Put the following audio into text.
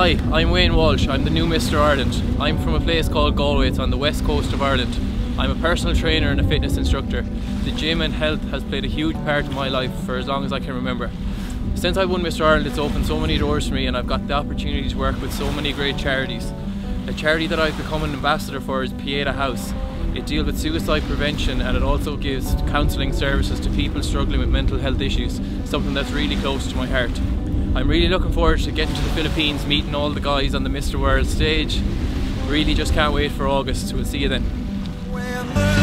Hi, I'm Wayne Walsh. I'm the new Mr. Ireland. I'm from a place called Galway. It's on the west coast of Ireland. I'm a personal trainer and a fitness instructor. The gym and health has played a huge part in my life for as long as I can remember. Since I won Mr. Ireland, it's opened so many doors for me and I've got the opportunity to work with so many great charities. A charity that I've become an ambassador for is Pieta House. It deals with suicide prevention and it also gives counselling services to people struggling with mental health issues, something that's really close to my heart. I'm really looking forward to getting to the Philippines, meeting all the guys on the Mr. World stage. Really just can't wait for August. We'll see you then.